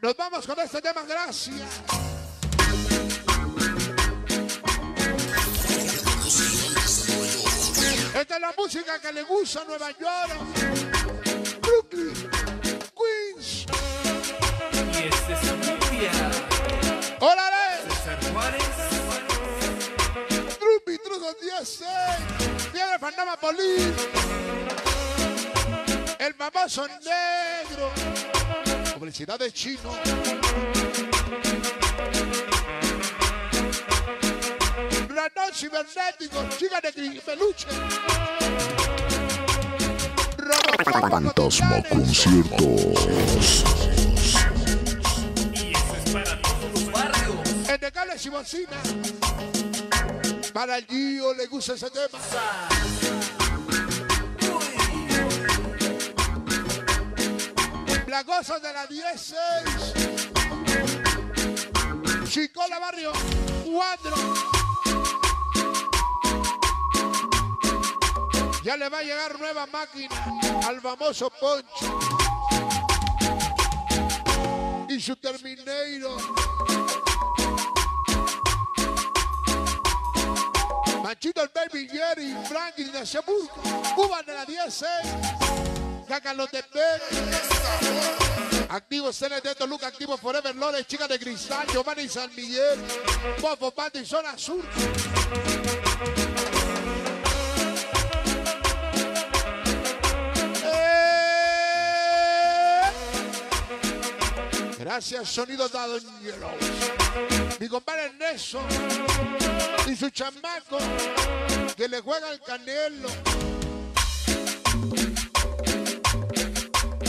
Nos vamos con este tema, gracias. Esta es la música que le gusta a Nueva York, 16. Viene Fantasma Polín. El famoso negro. Publicidad de chino. Ranón cibernético. Chica de peluche. Fantasma Conciertos. Y eso es para todos los barrios. En de cables y bocina. Para el Gio le gusta ese tema. Blagosos de la 16. Chicola Barrio 4. Ya le va a llegar nueva máquina al famoso Poncho. Y su Terminator. Jerry, Franklin de Seburgo, Cuba de la 16, Cácalo de Activo CNT Toluca, Activo Forever Lore, Chica de Cristal, Giovanni San Miguel, Bofo Panda y Zona Sur. Gracias, Sonido Dadoñero. Mi compadre Nelson y su chamaco que le juega el canelo.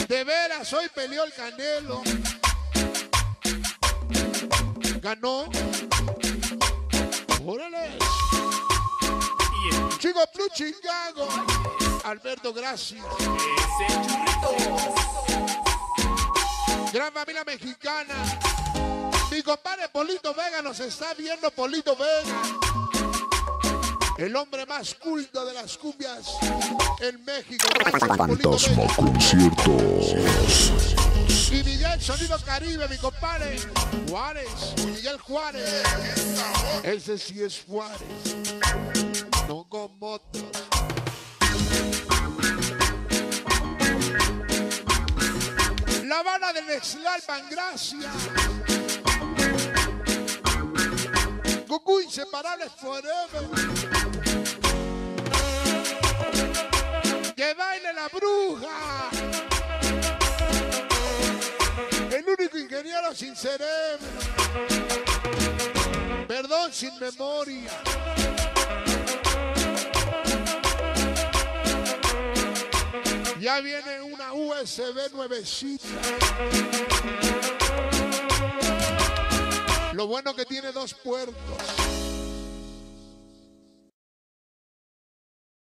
De veras, hoy peleó el canelo. Ganó. Órale. Chico Plus Chicago. Alberto, gracias. Gran familia mexicana. Mi compadre Polito Vega nos está viendo, Polito Vega. El hombre más culto de las cumbias en México. Fantasma. Conciertos. Y Miguel Sonido Caribe, mi compadre. Juárez, Miguel Juárez. Ese sí es Juárez. No como otros. Habana de Nexlalpan, gracias. Goku inseparables forever. Que baile la bruja. El único ingeniero sin cerebro. Perdón sin memoria. Ya viene una USB nuevecita. Lo bueno que tiene dos puertos.